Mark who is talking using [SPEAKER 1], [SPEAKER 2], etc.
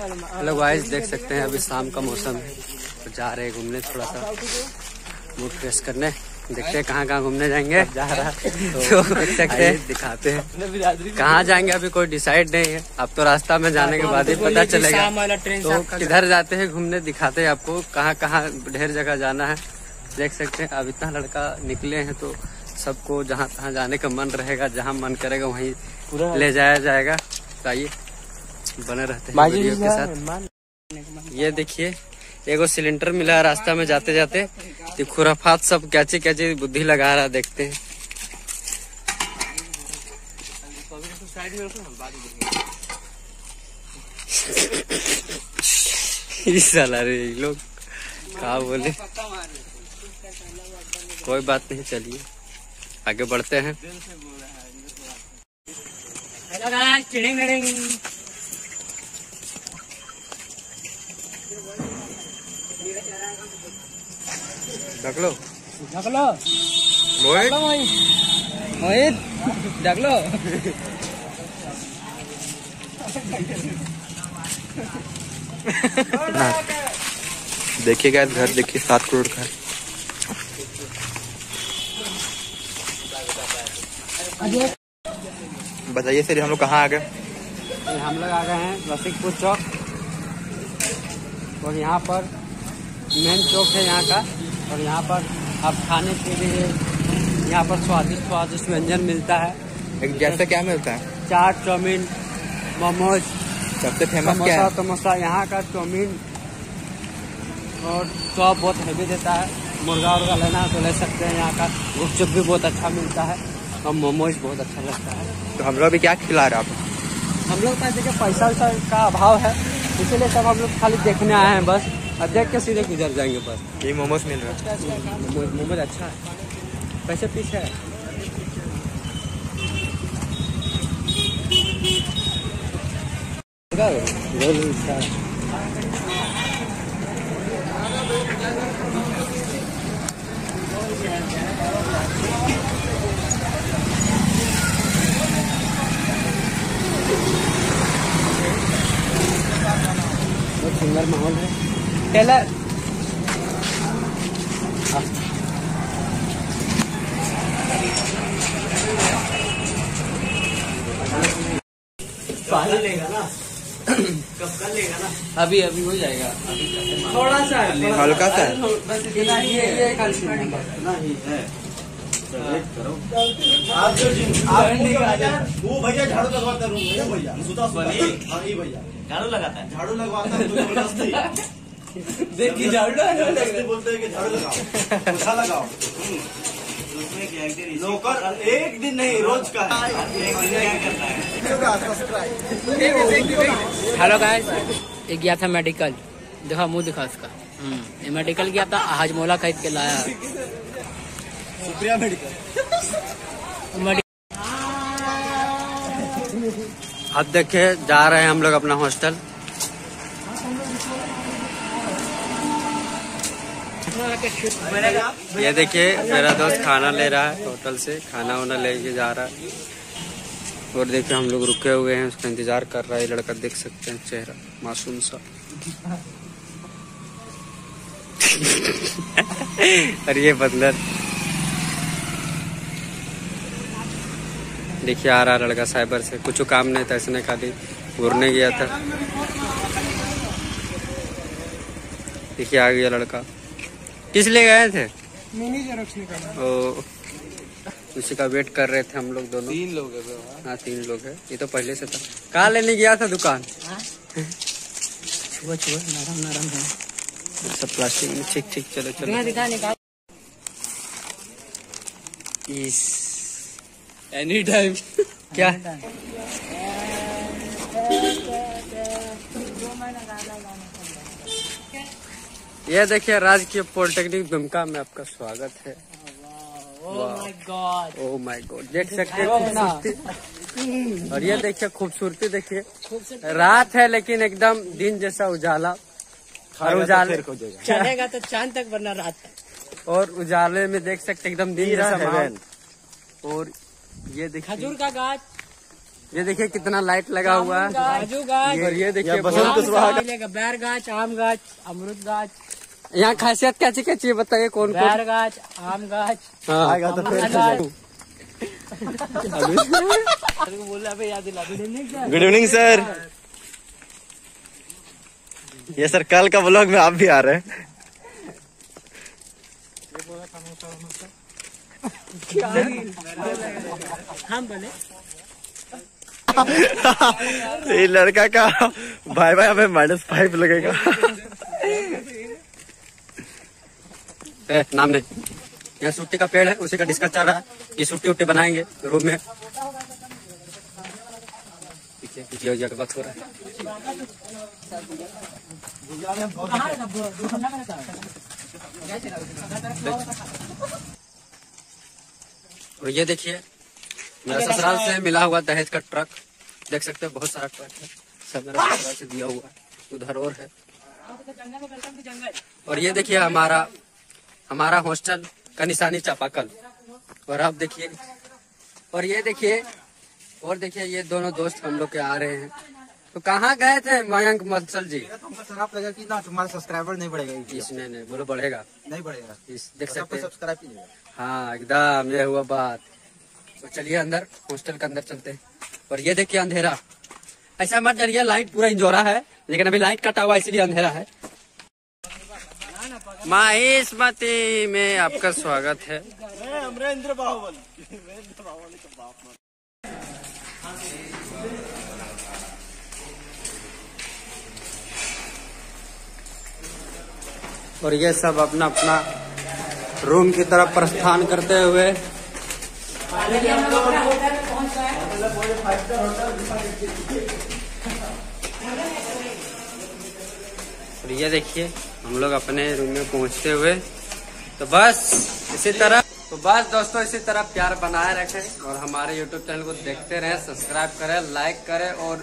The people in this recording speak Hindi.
[SPEAKER 1] हेलो गाइस देख सकते हैं अभी शाम का मौसम है। तो जा रहे हैं घूमने थोड़ा सा। मूड फ्रेश करने। देखते हैं कहाँ कहाँ घूमने जाएँगे। जा रहा। तो देख सकते हैं। दिखाते हैं। कहाँ जाएँगे अभी कोई डिसाइड नहीं है। अब तो रास्ता में जाने के बाद ही पता चलेगा। तो किधर जाते हैं घूमने दिखाते हैं आपको। कहाँ कहाँ ढेर जगह जाना है। देख सकते हैं अब इतना लड़का निकले हैं तो सबको जहाँ तहाँ जाने का मन रहेगा जहाँ मन करेगा वहीं ले जाया जाएगा। तो आइए। बने रहते हैं वीडियो के साथ। ये देखिए एगो सिलेंडर मिला है रास्ता में जाते जाते। तो खुराफात सब कैची कैची बुद्धि लगा रहा देखते हैं। साला रे लोग। कहा बोले? कोई बात नहीं चलिए। आगे बढ़ते हैं। लो
[SPEAKER 2] ढकलो।
[SPEAKER 1] मोहित?
[SPEAKER 2] मोहित।
[SPEAKER 3] देखिएगा घर देखिए सात करोड़ का है। बताइए सर हम लोग कहाँ आ गए?
[SPEAKER 1] हम लोग आ गए हैं रसिकपुर चौक। और यहाँ पर मेन चौक है यहाँ का और यहाँ पर आप खाने के लिए यहाँ पर स्वादिष्ट स्वादिष्ट व्यंजन मिलता है।
[SPEAKER 3] एक जैसा क्या मिलता है?
[SPEAKER 1] Chaat chow mein momos.
[SPEAKER 3] सबसे फ़ेमस क्या
[SPEAKER 1] समोसा
[SPEAKER 3] है
[SPEAKER 1] तमोसा यहाँ का चाउमीन और चौप बहुत हैवी देता है। मुर्गा उर्गा लेना तो ले सकते हैं यहाँ का। गुपचुप भी बहुत अच्छा मिलता है। और मोमोज बहुत अच्छा लगता है।
[SPEAKER 3] तो हम लोग भी क्या खिला रहे हैं आप?
[SPEAKER 1] हम लोग पास देखिए पैसा का अभाव है। इसीलिए सब हम लोग खाली देखने आए हैं बस। और देख के सीधे गुजर जाएँगे बस।
[SPEAKER 3] ये मोमोज मिल रहा है।
[SPEAKER 1] मोमोज अच्छा है। कैसे पीस है। सुंदर माहौल है। टेलर अभी अभी हो जाएगा। थोड़ा सा
[SPEAKER 3] हल्का सा है।
[SPEAKER 1] ये ये कल से
[SPEAKER 4] आप जो वो भैया झाड़ू लगवाता रूम भैया भैया
[SPEAKER 5] झाड़ू लगाता है
[SPEAKER 4] झाड़ू लगवाता है ज़बरदस्ती बोलते हैं कि झाड़ू लगाओ लगाओ नौकर एक दिन नहीं रोज का
[SPEAKER 2] हेलो गाइस, ये गया था मेडिकल। देखा, मुँह दिखा उसका। ये मेडिकल गया था हाजमोला खरीद के लाया।
[SPEAKER 4] सुप्रिया मेडिकल।
[SPEAKER 1] अब देखिए, जा रहे हैं हम लोग अपना हॉस्टल। ये देखिए, मेरा दोस्त खाना ले रहा है, होटल से। खाना वाना लेके जा रहा है। और देखिए, हम लोग रुके हुए हैं, उसका इंतज़ार कर रहा है। लड़का देख सकते हैं, चेहरा, मासूम सा। और ये बंदर। देखिए आ रहा लड़का साइबर से। कुछ काम नहीं था इसने खाली घूरने गया था। देखिए आ गया लड़का। किस लिए गए थे?
[SPEAKER 2] मिनी जेरोक्स निकालना
[SPEAKER 1] ओ उसी का वेट कर रहे थे हम लोग दोनों।
[SPEAKER 3] तीन लोग है
[SPEAKER 1] हाँ तीन लोग है। ये तो पहले से था। कहाँ लेने गया था दुकान?
[SPEAKER 2] छुआ छुआ नरम नरम है।
[SPEAKER 1] सब प्लास्टिक में। ठीक ठीक चलो चलो।
[SPEAKER 2] दिखा दिखा
[SPEAKER 1] इस एनी टाइम क्या? ये देखिए राजकीय पॉलिटेक्निक दुमका में आपका स्वागत है।
[SPEAKER 2] My god
[SPEAKER 1] oh my god देख सकते हैं खूबसूरती। और ये देखिए खूबसूरती देखिए। रात है लेकिन एकदम दिन जैसा उजाला। और उजाले
[SPEAKER 2] चलेगा तो चाँद तक वरना रात तक।
[SPEAKER 1] और उजाले में देख सकते एकदम दिन जैसा और ये देखिए।
[SPEAKER 2] खजूर का गाछ।
[SPEAKER 1] ये देखिए कितना लाइट लगा हुआ है।
[SPEAKER 2] काजू गाछ।
[SPEAKER 1] और ये देखिए
[SPEAKER 2] बैर गाछ आम गाछ अमरूद गाछ।
[SPEAKER 1] यहाँ खासियत क्या चीज़ क्या चाहिए बताइए कौन कौन?
[SPEAKER 2] बैर गाछ आम गाछ
[SPEAKER 1] हाँ।
[SPEAKER 2] याद दिला क्या?
[SPEAKER 5] गुड इवनिंग सर ये सर कल का ब्लॉग में आप भी आ रहे हैं। ये लड़का का भाई भाई हमें माइनस फाइव लगेगा।
[SPEAKER 1] ए, नाम नहीं यहाँ सुट्टी का पेड़ है उसी का डिस्कस चल रहा है ये सुट्टी उट्टी बनाएँगे रूम में। बात हो रहा है। और ये देखिए मेरा ससुराल से मिला हुआ दहेज का ट्रक। देख सकते हैं बहुत सारा ट्रक है। सब मेरा ससुराल से दिया हुआ है। उधर और है। और ये देखिए हमारा हमारा हॉस्टल का निशानी चापाकल। और आप देखिए और ये देखिए और देखिए ये दोनों दोस्त हम लोग के आ रहे हैं। तो कहाँ गए थे मयंक मत्सल जी?
[SPEAKER 3] तुमको खराब लगा कि ना तुम्हारा सब्सक्राइबर नहीं बढ़ेगा वीडियो।
[SPEAKER 1] नहीं बोलो बढ़ेगा।
[SPEAKER 3] नहीं बढ़ेगा।
[SPEAKER 1] इस देख सकते
[SPEAKER 3] सब्सक्राइब कीजिएगा।
[SPEAKER 1] हाँ एकदम, ये हुआ बात। तो चलिए अंदर हॉस्टल के अंदर चलते हैं। और ये देखिए अंधेरा। ऐसा मत डरिए लाइट पूरा इंजोरा है, लेकिन अभी लाइट कटा हुआ इसलिए अंधेरा है। माहिष्मती में आपका स्वागत है।
[SPEAKER 4] अमरेंद्र बाहुबली
[SPEAKER 1] और ये सब अपना अपना रूम की तरफ़ प्रस्थान करते हुए। और ये देखिए, हम लोग अपने रूम में पहुँचते हुए। तो बस इसी तरह तो बस दोस्तों, इसी तरह प्यार बनाए रखें और हमारे यूट्यूब चैनल को देखते रहें सब्सक्राइब करें लाइक करें और